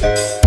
Bye.